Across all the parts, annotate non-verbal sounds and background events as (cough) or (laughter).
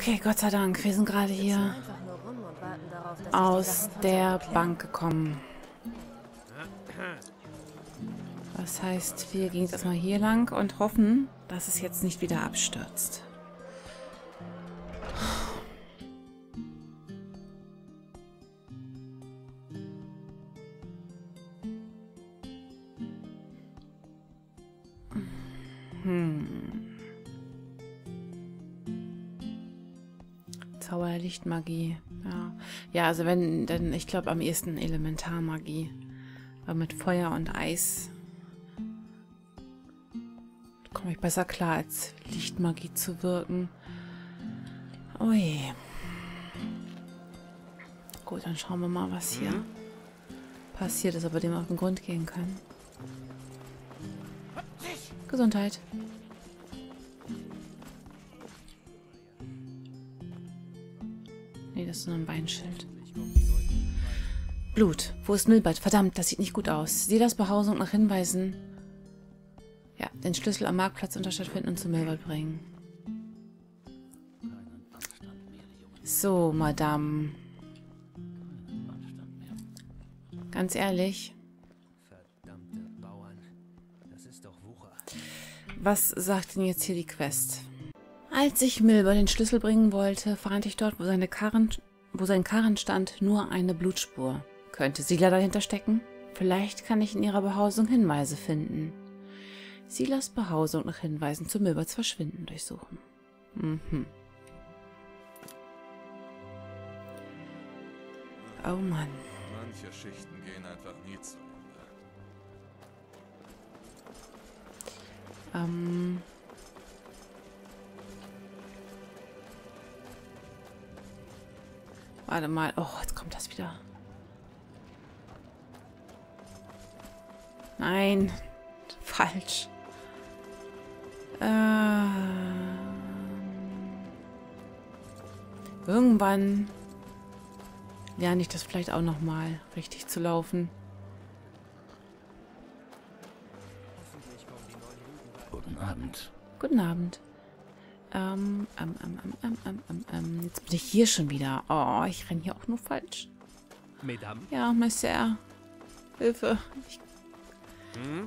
Okay, Gott sei Dank. Wir sind gerade hier aus der Bank gekommen. Das heißt, wir gehen jetzt erstmal hier lang und hoffen, dass es jetzt nicht wieder abstürzt. Zauberlichtmagie. Ja. ja, also wenn, dann, ich glaube am ehesten Elementarmagie. Weil mit Feuer und Eis komme ich besser klar, als Lichtmagie zu wirken. Ui. Gut, dann schauen wir mal, was hier mhm. passiert ist, ob wir dem auf den Grund gehen können. Gesundheit. Ist ein Beinschild. Blut. Wo ist Milbert? Verdammt, das sieht nicht gut aus. Sieh das Behausung nach Hinweisen. Ja, den Schlüssel am Marktplatz unter Stadt finden und zu Milbert bringen. So, Madame. Ganz ehrlich. Was sagt denn jetzt hier die Quest? Als ich Milber den Schlüssel bringen wollte, fand ich dort, wo, seine Karren, wo sein Karren stand, nur eine Blutspur. Könnte Sila dahinter stecken? Vielleicht kann ich in ihrer Behausung Hinweise finden. Silas Behausung nach Hinweisen zu Milberts Verschwinden durchsuchen. Mhm. Oh Mann. Manche Schichten gehen einfach nie zu Ende. Ähm... Warte mal. Oh, jetzt kommt das wieder. Nein. Falsch. Ähm, irgendwann lerne ich das vielleicht auch noch mal richtig zu laufen. Guten Abend. Guten Abend. Ähm, ähm, ähm, ähm, ähm, ähm, ähm, jetzt bin ich hier schon wieder. Oh, ich renne hier auch nur falsch. Mesdames? Ja, Monsieur. Hilfe. Ich... Hm?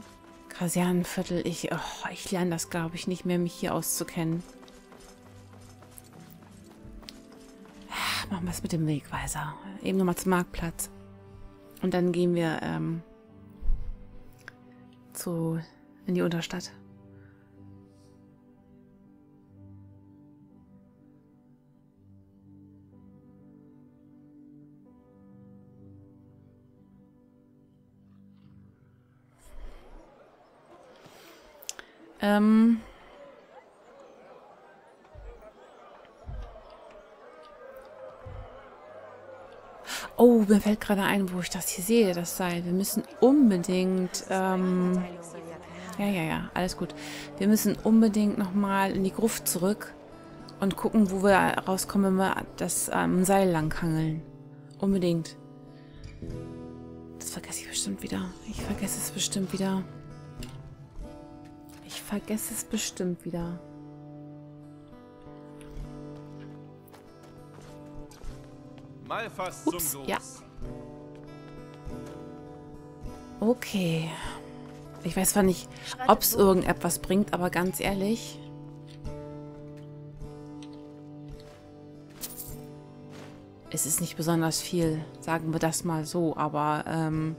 Kasernenviertel. Ich, oh, ich lerne das, glaube ich, nicht mehr, mich hier auszukennen. Machen wir es mit dem Wegweiser. Eben nochmal zum Marktplatz. Und dann gehen wir ähm, zu in die Unterstadt. Ähm. Oh, mir fällt gerade ein, wo ich das hier sehe, das Seil. Wir müssen unbedingt, ähm, ja, ja, ja, alles gut. Wir müssen unbedingt nochmal in die Gruft zurück und gucken, wo wir rauskommen, wenn wir das ähm, Seil langhangeln. Unbedingt. Das vergesse ich bestimmt wieder. Ich vergesse es bestimmt wieder vergesse es bestimmt wieder. Mal fast Ups, zum ja. Okay. Ich weiß zwar nicht, ob es irgendetwas bringt, aber ganz ehrlich... Es ist nicht besonders viel, sagen wir das mal so, aber ähm,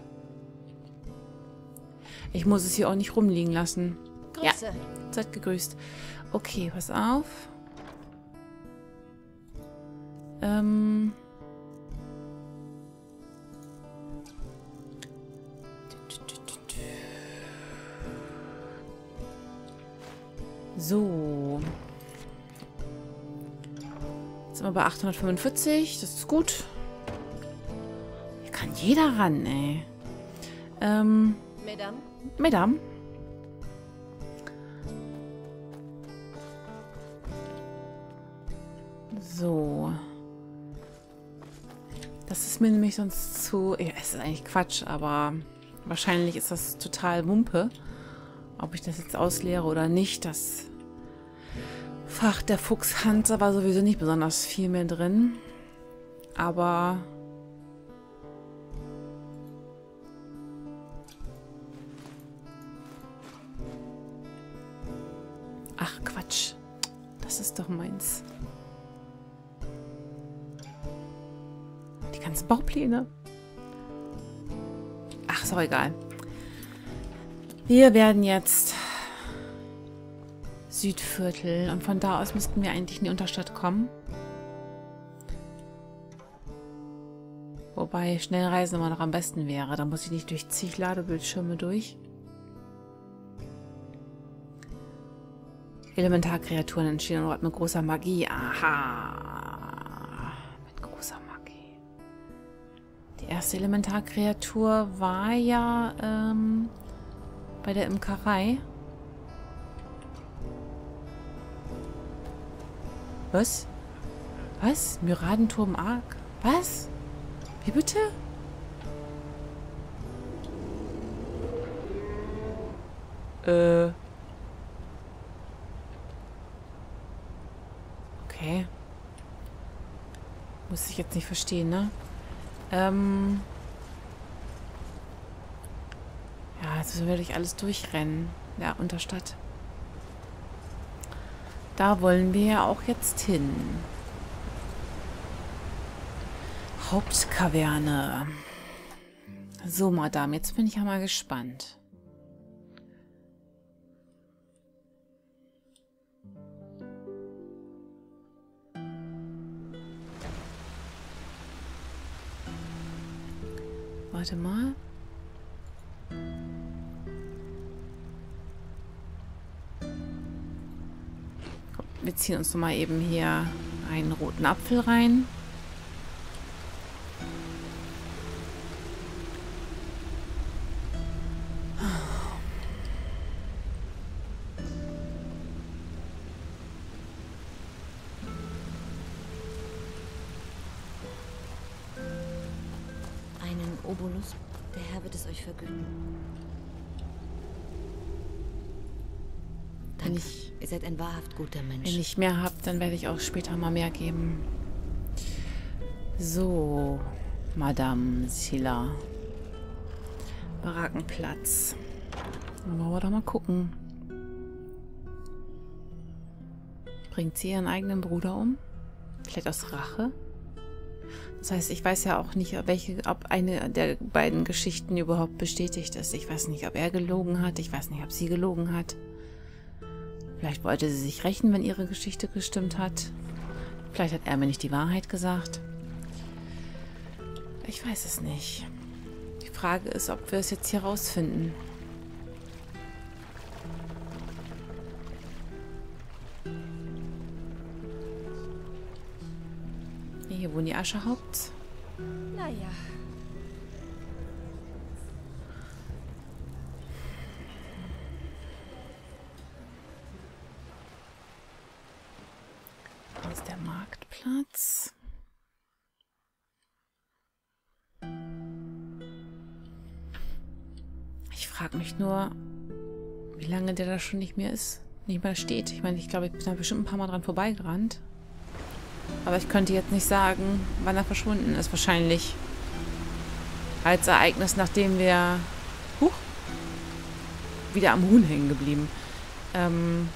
ich muss es hier auch nicht rumliegen lassen. Grüße. Ja, seid gegrüßt. Okay, pass auf. Ähm... So. Jetzt sind wir bei 845. Das ist gut. Hier kann jeder ran, ey. Ähm. Mesdames. Mesdames. So. Das ist mir nämlich sonst zu... Ja, es ist eigentlich Quatsch, aber wahrscheinlich ist das total Wumpe. Ob ich das jetzt ausleere oder nicht, das Fach der Fuchshans war sowieso nicht besonders viel mehr drin. Aber Ganzen Baupläne. Ach, ist auch egal. Wir werden jetzt Südviertel und von da aus müssten wir eigentlich in die Unterstadt kommen. Wobei Schnellreisen immer noch am besten wäre. Da muss ich nicht durch zig Ladebildschirme durch. Elementarkreaturen entstehen dort mit großer Magie. Aha. Die erste Elementarkreatur war ja ähm, bei der Imkerei. Was? Was? Myradenturm Ark? Was? Wie bitte? Äh. Okay. Muss ich jetzt nicht verstehen, ne? Ähm. Ja, jetzt werde ich alles durchrennen. Ja, Unterstadt. Da wollen wir ja auch jetzt hin. Hauptkaverne. So, Madame, jetzt bin ich ja mal gespannt. Warte mal. Wir ziehen uns mal eben hier einen roten Apfel rein. Obolus, der Herr wird es euch vergüten. Wenn Danke. ich, Ihr seid ein wahrhaft guter Mensch. wenn ich mehr habe, dann werde ich auch später mal mehr geben. So, Madame Silla. Barackenplatz. Dann wollen wir doch mal gucken. Bringt sie ihren eigenen Bruder um? Vielleicht aus Rache? Das heißt, ich weiß ja auch nicht, ob, welche, ob eine der beiden Geschichten überhaupt bestätigt ist. Ich weiß nicht, ob er gelogen hat. Ich weiß nicht, ob sie gelogen hat. Vielleicht wollte sie sich rächen, wenn ihre Geschichte gestimmt hat. Vielleicht hat er mir nicht die Wahrheit gesagt. Ich weiß es nicht. Die Frage ist, ob wir es jetzt hier rausfinden. Hier wohnen die Ascherhaupts. Naja. Hier ist der Marktplatz. Ich frage mich nur, wie lange der da schon nicht mehr ist. Nicht mehr steht. Ich meine, ich glaube, ich bin da bestimmt ein paar Mal dran vorbeigerannt. Aber ich könnte jetzt nicht sagen, wann er verschwunden ist. Wahrscheinlich als Ereignis, nachdem wir huch, wieder am Huhn hängen geblieben. Ähm,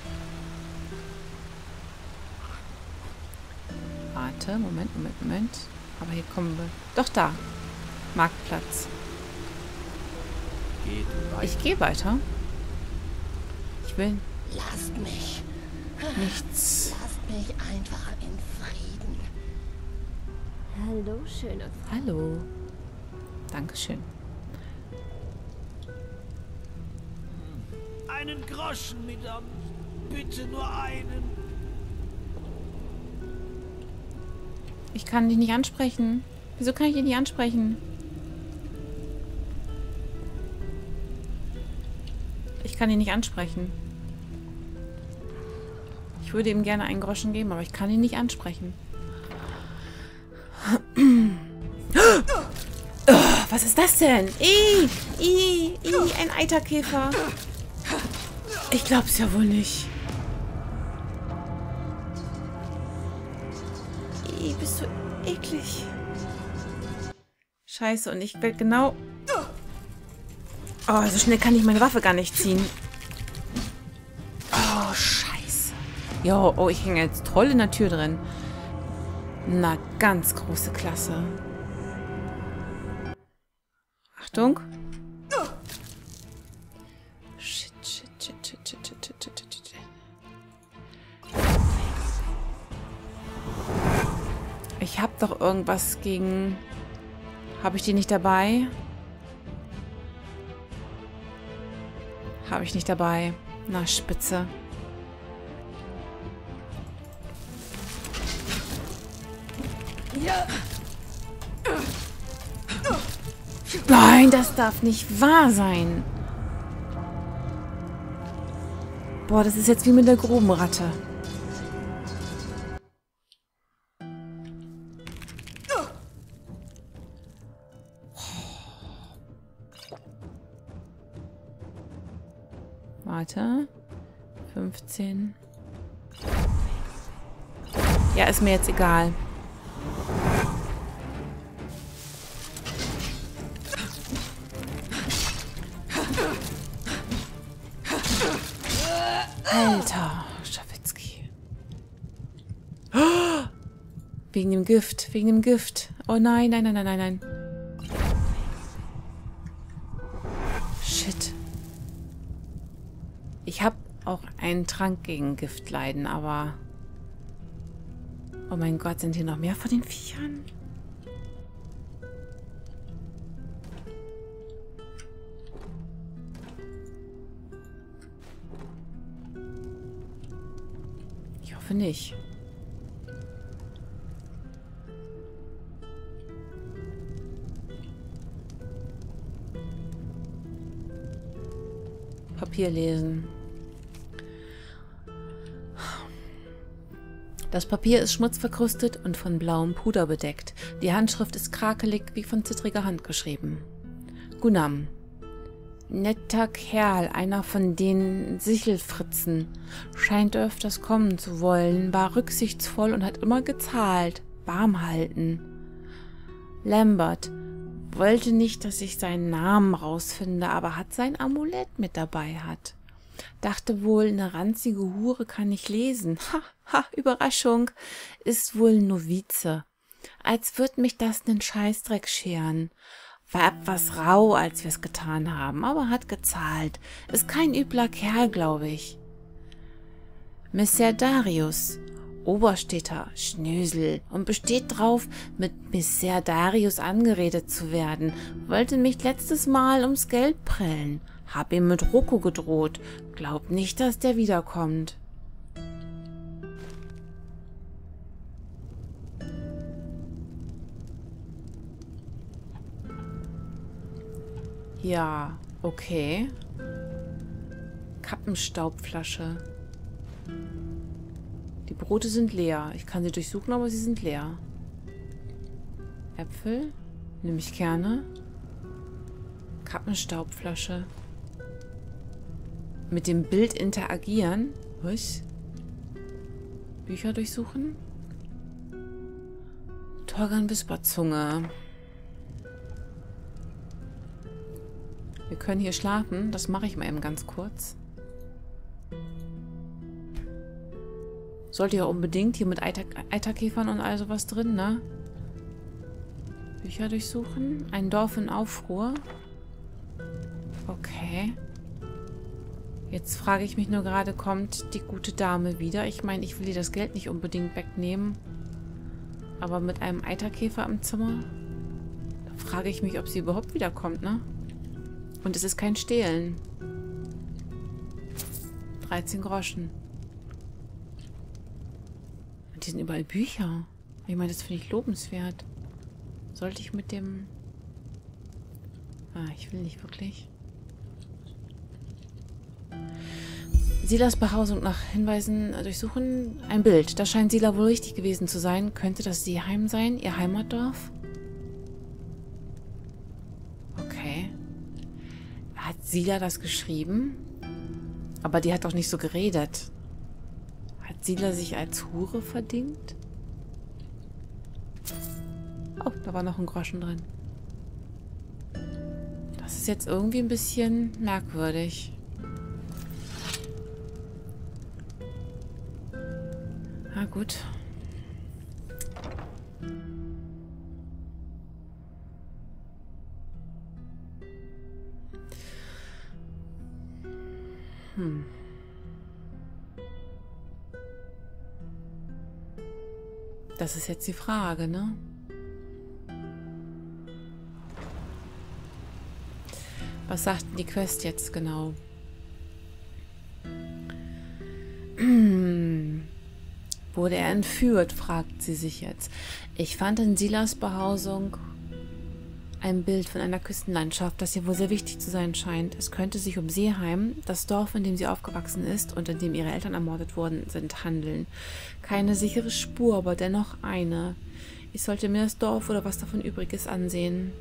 Warte, Moment, Moment, Moment. Aber hier kommen wir. Doch da. Marktplatz. Geht weiter. Ich gehe weiter. Ich will Lasst mich. nichts. Lasst mich einfach in Frieden. Hallo, schöne Hallo. Dankeschön. Einen Groschen, Madame. Bitte nur einen. Ich kann dich nicht ansprechen. Wieso kann ich dich nicht ansprechen? Ich kann ihn nicht ansprechen. Ich würde ihm gerne einen Groschen geben, aber ich kann ihn nicht ansprechen. Was ist das denn? I, I, I, ein Eiterkäfer. Ich glaub's ja wohl nicht. Ih, bist du eklig. Scheiße, und ich will genau... Oh, so schnell kann ich meine Waffe gar nicht ziehen. Oh, scheiße. Jo, oh, ich hänge jetzt toll in der Tür drin. Na, ganz große Klasse. Achtung. Shit, shit, shit, shit, shit, shit, shit, shit, shit. Ich hab doch irgendwas gegen... Habe ich die nicht dabei? Habe ich nicht dabei. Na, spitze. Nein, das darf nicht wahr sein. Boah, das ist jetzt wie mit der groben Ratte. Warte. 15. Ja, ist mir jetzt egal. Wegen dem Gift, wegen dem Gift. Oh nein, nein, nein, nein, nein, nein. Shit. Ich habe auch einen Trank gegen Giftleiden, aber... Oh mein Gott, sind hier noch mehr von den Viechern? Ich hoffe nicht. Papier lesen. Das Papier ist schmutzverkrustet und von blauem Puder bedeckt. Die Handschrift ist krakelig wie von zittriger Hand geschrieben. Gunam. Netter Kerl, einer von den Sichelfritzen. Scheint öfters kommen zu wollen, war rücksichtsvoll und hat immer gezahlt. Warm halten. Lambert. Wollte nicht, dass ich seinen Namen rausfinde, aber hat sein Amulett mit dabei hat. Dachte wohl, eine ranzige Hure kann ich lesen. (laughs) Ha, ha, Überraschung. Ist wohl Novize. Als würd mich das nen Scheißdreck scheren. War etwas rau, als wir's getan haben, aber hat gezahlt. Ist kein übler Kerl, glaube ich. Monsieur Darius, Oberstädter, Schnösel und besteht drauf, mit Monsieur Darius angeredet zu werden. Wollte mich letztes Mal ums Geld prellen. Hab ihm mit Rocco gedroht. Glaub nicht, dass der wiederkommt. Ja, okay. Kappenstaubflasche. Brote sind leer. Ich kann sie durchsuchen, aber sie sind leer. Äpfel. Nehme ich Kerne. Kappenstaubflasche. Mit dem Bild interagieren. Was? Bücher durchsuchen. Torgan Wisperzunge. Wir können hier schlafen. Das mache ich mal eben ganz kurz. Sollte ja unbedingt hier mit Eiter Eiterkäfern und all sowas drin, ne? Bücher durchsuchen. Ein Dorf in Aufruhr. Okay. Jetzt frage ich mich nur gerade, kommt die gute Dame wieder? Ich meine, ich will ihr das Geld nicht unbedingt wegnehmen. Aber mit einem Eiterkäfer im Zimmer? Da frage ich mich, ob sie überhaupt wiederkommt, ne? Und es ist kein Stehlen. 13 Groschen. Hier sind überall Bücher. Ich meine, das finde ich lobenswert. Sollte ich mit dem... Ah, ich will nicht wirklich. Silas Behausung nach Hinweisen durchsuchen. Ein Bild. Da scheint Sila wohl richtig gewesen zu sein. Könnte das Seeheim sein? Ihr Heimatdorf? Okay. Hat Sila das geschrieben? Aber die hat doch nicht so geredet. Sila sich als Hure verdingt? Oh, da war noch ein Groschen drin. Das ist jetzt irgendwie ein bisschen merkwürdig. Na gut. Das ist jetzt die Frage, ne? Was sagt die Quest jetzt genau? (clears throat) Wurde er entführt, fragt sie sich jetzt. Ich fand in Silas Behausung ein Bild von einer Küstenlandschaft, das ihr wohl sehr wichtig zu sein scheint. Es könnte sich um Seeheim, das Dorf, in dem sie aufgewachsen ist und in dem ihre Eltern ermordet worden sind, handeln. Keine sichere Spur, aber dennoch eine. Ich sollte mir das Dorf oder was davon übrig ist ansehen.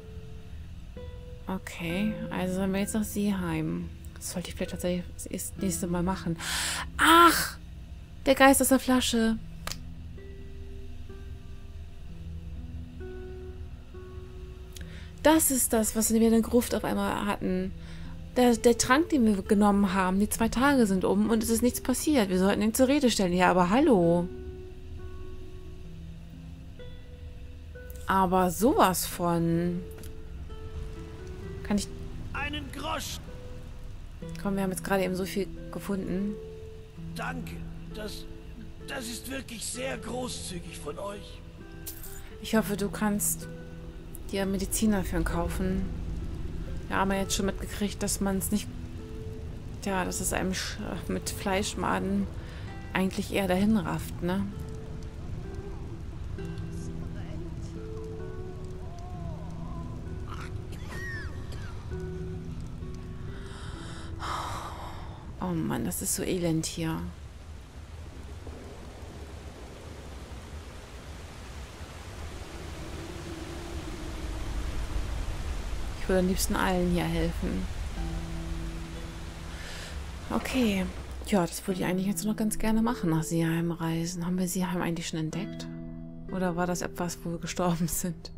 Okay, also sollen wir jetzt nach Seeheim. Das sollte ich vielleicht tatsächlich das nächste Mal machen. Ach! Der Geist aus der Flasche. Das ist das, was wir in der Gruft auf einmal hatten. Der, der Trank, den wir genommen haben, die zwei Tage sind um und es ist nichts passiert. Wir sollten ihn zur Rede stellen. Ja, aber hallo. Aber sowas von... Kann ich... Einen Grosch. Komm, wir haben jetzt gerade eben so viel gefunden. Danke. Das, das ist wirklich sehr großzügig von euch. Ich hoffe, du kannst dir Medizin dafür kaufen. Wir haben ja jetzt schon mitgekriegt, dass man es nicht... Ja, dass es einem mit Fleischmaden eigentlich eher dahin rafft, ne? Oh Mann, das ist so elend hier. Ich würde am liebsten allen hier helfen. Okay. Ja, das würde ich eigentlich jetzt noch ganz gerne machen, nach Seeheim reisen. Haben wir Seeheim eigentlich schon entdeckt? Oder war das etwas, wo wir gestorben (laughs) sind?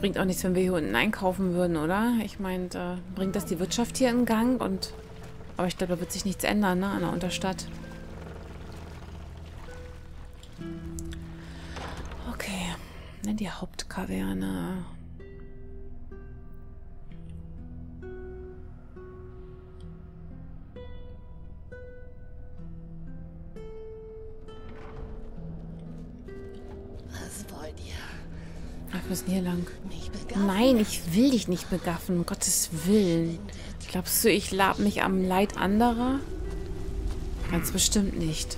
Bringt auch nichts, wenn wir hier unten einkaufen würden, oder? Ich meine, äh, bringt das die Wirtschaft hier in Gang und... Aber ich glaube, da wird sich nichts ändern, ne? An der Unterstadt. Okay. Dann die Hauptkaverne. Was wollt ihr? Ach, wir müssen hier lang. Nein, ich will dich nicht begaffen, um Gottes Willen. Glaubst du, ich lab mich am Leid anderer? Ganz bestimmt nicht.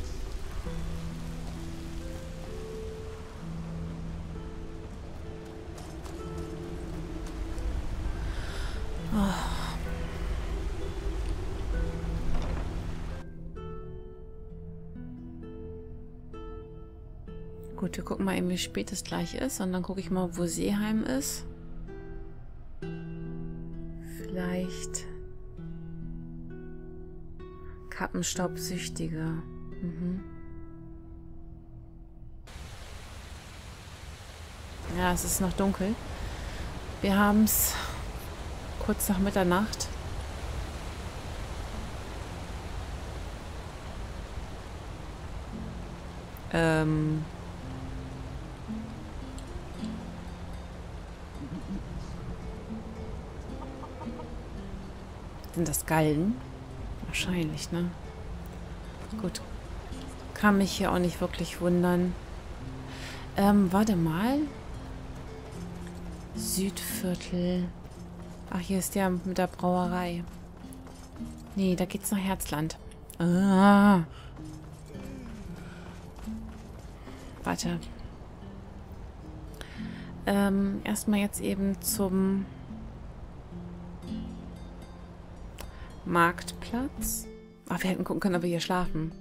Gucken mal eben, wie spät es gleich ist. Und dann gucke ich mal, wo Seeheim ist. Vielleicht Kappenstaubsüchtige. Mhm. Ja, es ist noch dunkel. Wir haben es kurz nach Mitternacht. Ähm... Sind das Gallen? Wahrscheinlich, ne? Gut. Kann mich hier auch nicht wirklich wundern. Ähm, warte mal. Südviertel. Ach, hier ist der mit der Brauerei. Nee, da geht's nach Herzland. Ah. Warte. Ähm, erstmal jetzt eben zum Marktplatz. Ach, wir hätten gucken können, ob wir hier schlafen.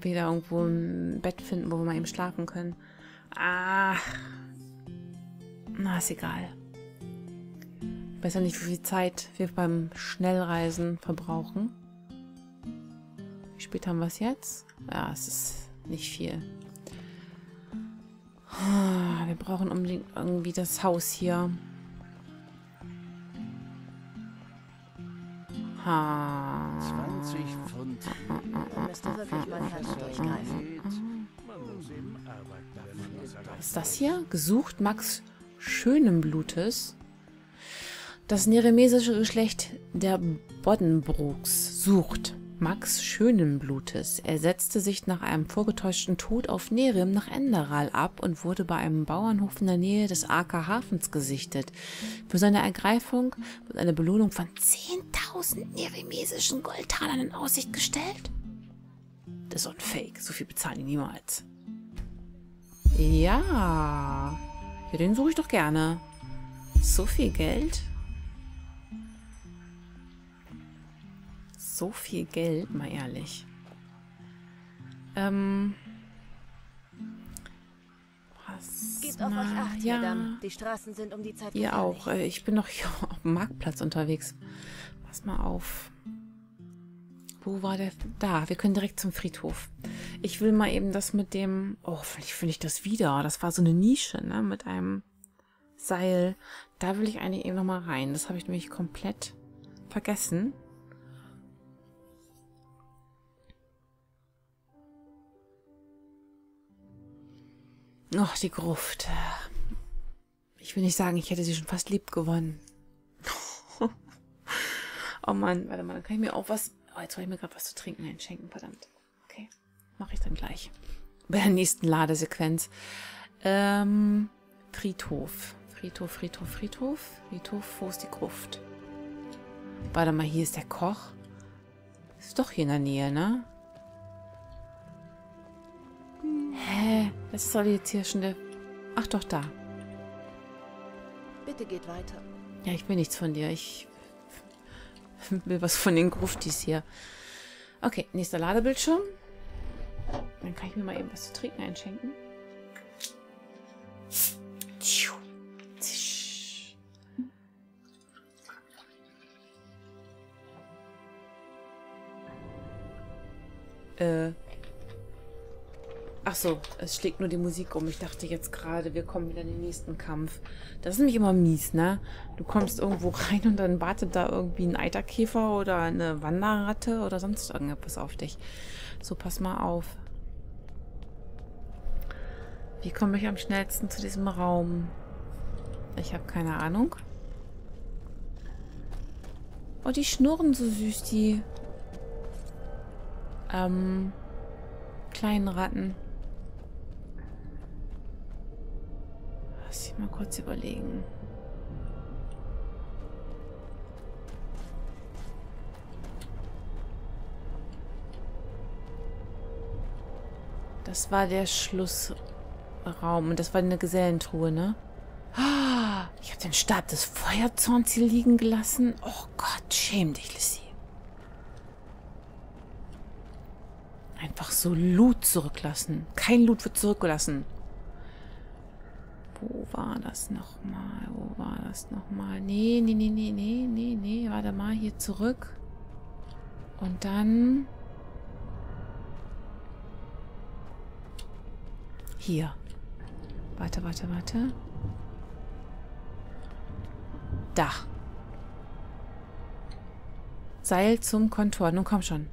ob wir da irgendwo ein Bett finden, wo wir mal eben schlafen können. Ah. Na, ist egal. Ich weiß ja nicht, wie viel Zeit wir beim Schnellreisen verbrauchen. Wie spät haben wir es jetzt? Ja, es ist nicht viel. Ah, Wir brauchen unbedingt irgendwie das Haus hier. Ha. 20 Pfund. Dann müsst ihr wirklich mal durchgreifen. Was ist das hier? Gesucht Max Schönenblutes. Das neremesische Geschlecht der Boddenbrooks sucht Max Schönenblutes. Er setzte sich nach einem vorgetäuschten Tod auf Nerem nach Enderal ab und wurde bei einem Bauernhof in der Nähe des Aker Hafens gesichtet. Für seine Ergreifung wird eine Belohnung von 10.000 neremesischen Goldtalern in Aussicht gestellt. Das ist ein Fake. So viel bezahlen die niemals. Ja. Ja, den suche ich doch gerne. So viel Geld? So viel Geld, mal ehrlich. Ähm. Was? Gebt auf euch acht, ja, Madame. Die Straßen sind um die Zeit Ihr gefährlich. auch. Äh, Ich bin noch hier (laughs) auf dem Marktplatz unterwegs. Pass mal auf. Wo war der? Da, wir können direkt zum Friedhof. Ich will mal eben das mit dem... Oh, vielleicht finde ich das wieder. Das war so eine Nische, ne? Mit einem Seil. Da will ich eigentlich eben noch mal rein. Das habe ich nämlich komplett vergessen. Ach, die Gruft. Ich will nicht sagen, ich hätte sie schon fast lieb gewonnen. (laughs) oh Mann, warte mal, dann kann ich mir auch was. Oh, jetzt wollte ich mir gerade was zu trinken einschenken, verdammt. Okay, mache ich dann gleich. Bei der nächsten Ladesequenz. Ähm, Friedhof. Friedhof, Friedhof, Friedhof. Friedhof, wo ist die Gruft? Warte mal, hier ist der Koch. Ist doch hier in der Nähe, ne? Hä? Was soll jetzt hier schon der... Ach doch, da. Bitte geht weiter. Ja, ich will nichts von dir. Ich will was von den Gruftis hier. Okay, nächster Ladebildschirm. Dann kann ich mir mal eben was zu trinken einschenken. Äh. Ach so, es schlägt nur die Musik um. Ich dachte jetzt gerade, wir kommen wieder in den nächsten Kampf. Das ist nämlich immer mies, ne? Du kommst irgendwo rein und dann wartet da irgendwie ein Eiterkäfer oder eine Wanderratte oder sonst irgendetwas auf dich. So, pass mal auf. Wie komme ich am schnellsten zu diesem Raum? Ich habe keine Ahnung. Oh, die schnurren so süß, die ähm, kleinen Ratten. Lass ich mal kurz überlegen. Das war der Schlussraum und das war eine Gesellentruhe, ne? Ich habe den Stab des Feuerzorns hier liegen gelassen. Oh Gott, schäm dich, Lissy. Einfach so Loot zurücklassen. Kein Loot wird zurückgelassen. Wo war das nochmal? Wo war das nochmal? Nee, nee, nee, nee, nee, nee, nee. Warte mal, hier zurück. Und dann... Hier. Warte, warte, warte. Da. Seil zum Kontor. Nun komm schon.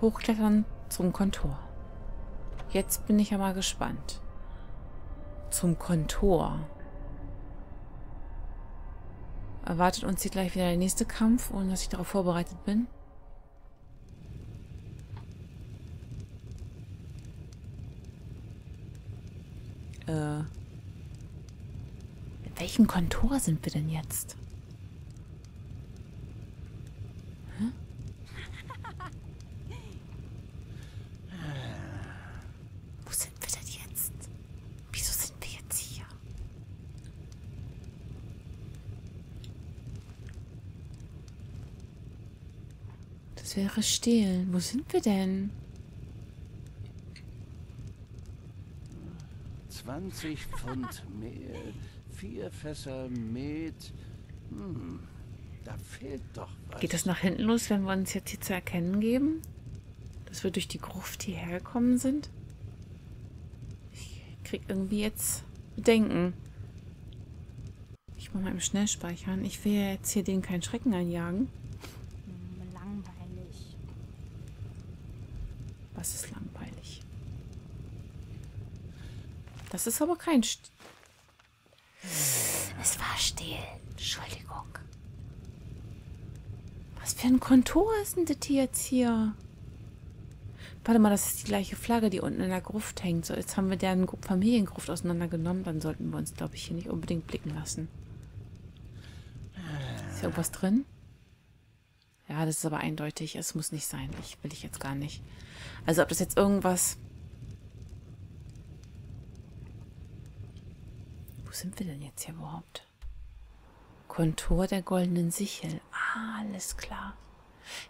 Hochklettern zum Kontor. Jetzt bin ich ja mal gespannt. Zum Kontor. Erwartet uns hier gleich wieder der nächste Kampf, ohne dass ich darauf vorbereitet bin. Äh. In welchem Kontor sind wir denn jetzt? Wäre stehlen. Wo sind wir denn? 20 Pfund Mehl, vier Fässer Met. Hm, da fehlt doch was. Geht das nach hinten los, wenn wir uns jetzt hier zu erkennen geben? Dass wir durch die Gruft hierher gekommen sind? Ich krieg irgendwie jetzt Bedenken. Ich mach mal im Schnellspeichern. Ich will ja jetzt hier denen keinen Schrecken einjagen. Das ist aber kein... St es war still. Entschuldigung. Was für ein Kontor ist denn das jetzt hier? Warte mal, das ist die gleiche Flagge, die unten in der Gruft hängt. So, jetzt haben wir deren Gru- Familiengruft auseinandergenommen. Dann sollten wir uns, glaube ich, hier nicht unbedingt blicken lassen. Ist hier irgendwas drin? Ja, das ist aber eindeutig. Es muss nicht sein. Ich will ich jetzt gar nicht. Also ob das jetzt irgendwas... sind wir denn jetzt hier überhaupt? Kontor der goldenen Sichel. Alles klar.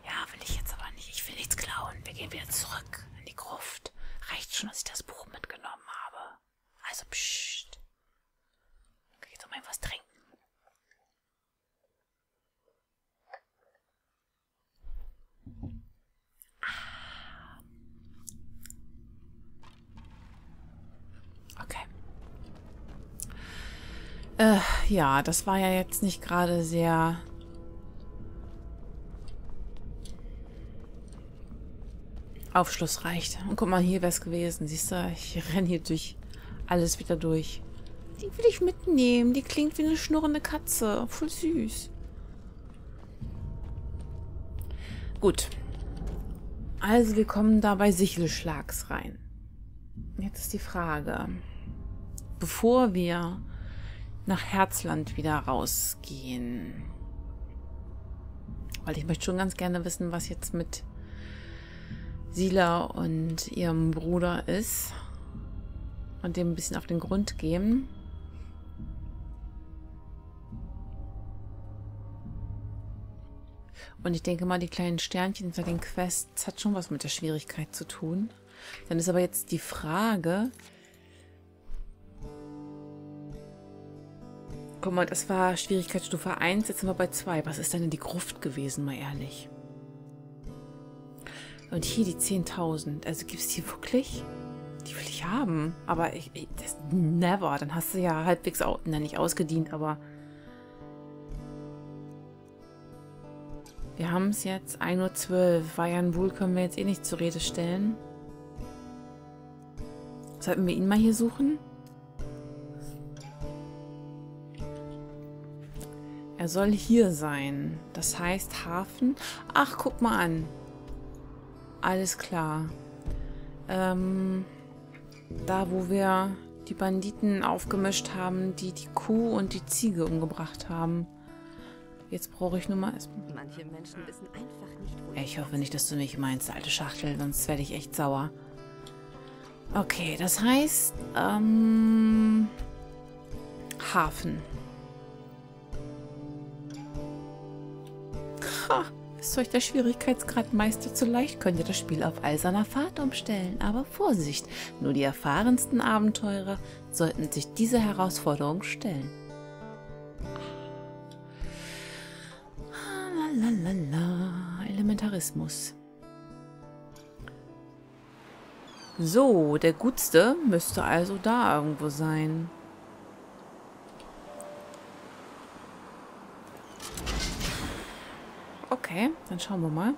Ja, will ich jetzt aber nicht. Ich will nichts klauen. Wir gehen wieder zurück in die Gruft. Reicht schon, dass ich das Buch mitgenommen habe. Also, pssst. Kann ich jetzt auch mal was trinken? Okay. Äh, ja, das war ja jetzt nicht gerade sehr... aufschlussreich. Und guck mal, hier wäre es gewesen. Siehst du, ich (laughs) renne hier durch alles wieder durch. Die will ich mitnehmen. Die klingt wie eine schnurrende Katze. Voll süß. Gut. Also, wir kommen da bei Sichelschlags rein. Jetzt ist die Frage. Bevor wir nach Herzland wieder rausgehen. Weil ich möchte schon ganz gerne wissen, was jetzt mit Sila und ihrem Bruder ist. Und dem ein bisschen auf den Grund gehen. Und ich denke mal, die kleinen Sternchen hinter den Quests hat schon was mit der Schwierigkeit zu tun. Dann ist aber jetzt die Frage, Guck mal, das war Schwierigkeitsstufe 1, jetzt sind wir bei 2. Was ist denn in die Gruft gewesen, mal ehrlich? Und hier die 10.000. Also gibt es die wirklich? Die will ich haben. Aber ich, ich das, never. Dann hast du ja halbwegs, au, na, nicht ausgedient, aber... Wir haben es jetzt 1.12 Uhr. Vajan Wohl können wir jetzt eh nicht zur Rede stellen. Sollten wir ihn mal hier suchen? Er soll hier sein. Das heißt Hafen. Ach, guck mal an. Alles klar. Ähm, da, wo wir die Banditen aufgemischt haben, die die Kuh und die Ziege umgebracht haben. Jetzt brauche ich nur mal... Manche Menschen wissen einfach nicht, wo Ich hoffe nicht, dass du mich meinst, alte Schachtel, sonst werde ich echt sauer. Okay, das heißt, ähm, Hafen. Ist euch der Schwierigkeitsgrad Meister zu leicht, könnt ihr das Spiel auf eiserner Fahrt umstellen. Aber Vorsicht, nur die erfahrensten Abenteurer sollten sich dieser Herausforderung stellen. Ah, Lalalala, Elementarismus. So, der Gutste müsste also da irgendwo sein. Okay, dann schauen wir mal.